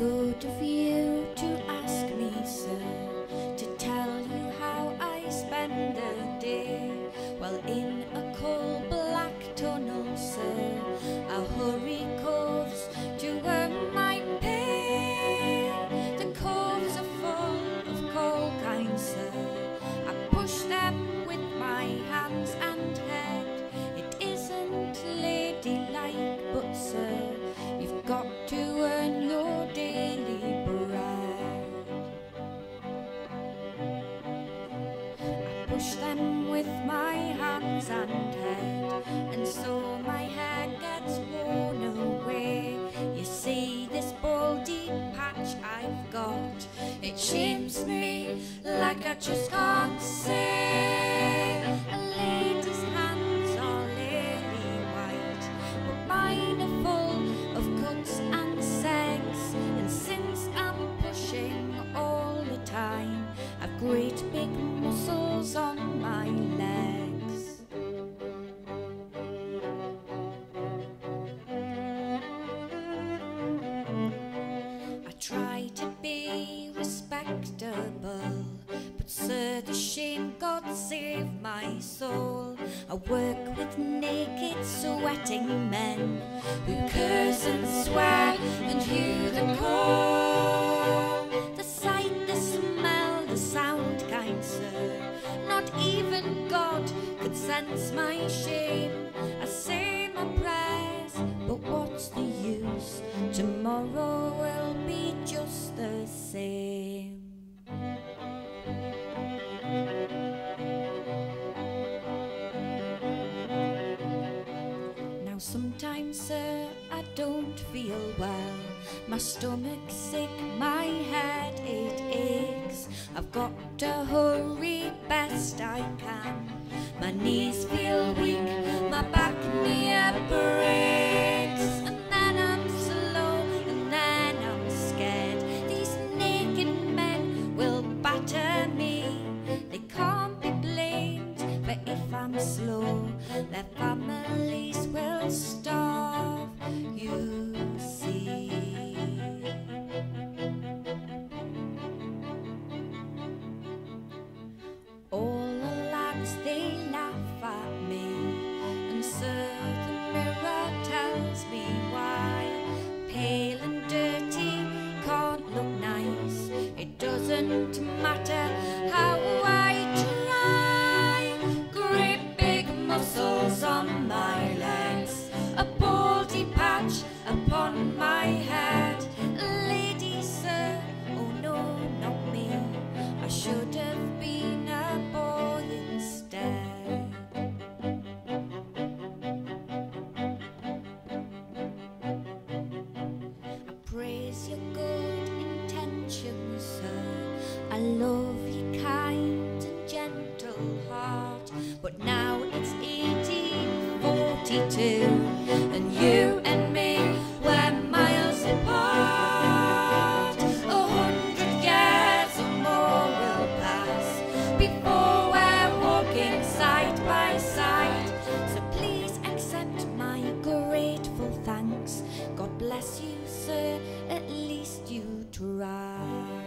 good of you to ask me, sir. Got, it shames me like I just can't say. A lady's hands are lily white, but mine are full of cuts and segs, and since I'm pushing all the time, I've great big save my soul. I work with naked, sweating men who curse and swear and hew the coal. The sight, the smell, the sound, kind sir, not even God could sense my shame. I say my prayers, but what's the use? Tomorrow will be just the same. Sometimes, sir, I don't feel well. My stomach's sick, my head it aches. I've got to hurry best I can. My knees feel weak, It doesn't matter how I try. Great big muscles on my lovely, kind and gentle heart. But now it's 1842 And you and me were miles apart. A hundred years or more will pass Before we're walking side by side. So please accept my grateful thanks. God bless you, sir, at least you tried